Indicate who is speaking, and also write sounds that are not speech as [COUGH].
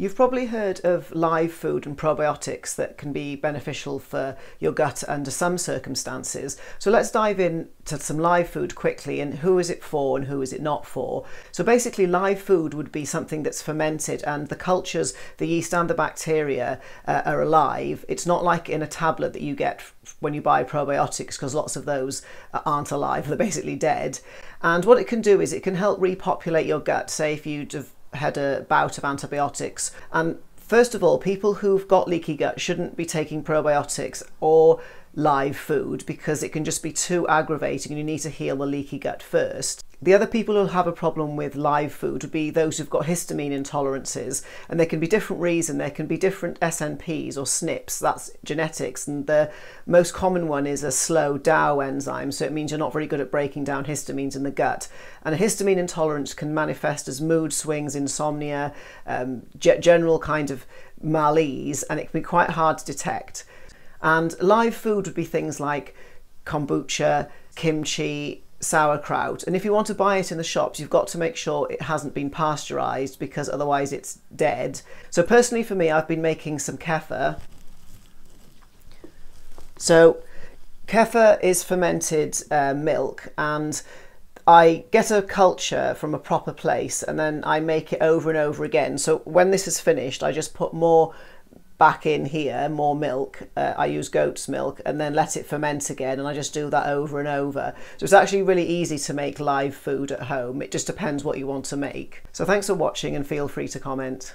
Speaker 1: You've probably heard of live food and probiotics that can be beneficial for your gut under some circumstances. So let's dive in to some live food quickly and who is it for and who is it not for. So basically live food would be something that's fermented and the cultures, the yeast and the bacteria uh, are alive. It's not like in a tablet that you get when you buy probiotics because lots of those aren't alive, [LAUGHS] they're basically dead. And what it can do is it can help repopulate your gut. Say if you'd have had a bout of antibiotics. And first of all, people who've got leaky gut shouldn't be taking probiotics or live food because it can just be too aggravating and you need to heal the leaky gut first. The other people who'll have a problem with live food would be those who've got histamine intolerances, and there can be different reasons. There can be different SNPs or SNPs, that's genetics, and the most common one is a slow DAO enzyme, so it means you're not very good at breaking down histamines in the gut. And a histamine intolerance can manifest as mood swings, insomnia, um, general kind of malaise, and it can be quite hard to detect. And live food would be things like kombucha, kimchi, sauerkraut. And if you want to buy it in the shops, you've got to make sure it hasn't been pasteurized because otherwise it's dead. So personally for me, I've been making some kefir. So kefir is fermented uh, milk and I get a culture from a proper place and then I make it over and over again. So when this is finished, I just put more back in here more milk uh, I use goat's milk and then let it ferment again and I just do that over and over. So it's actually really easy to make live food at home. It just depends what you want to make. So thanks for watching and feel free to comment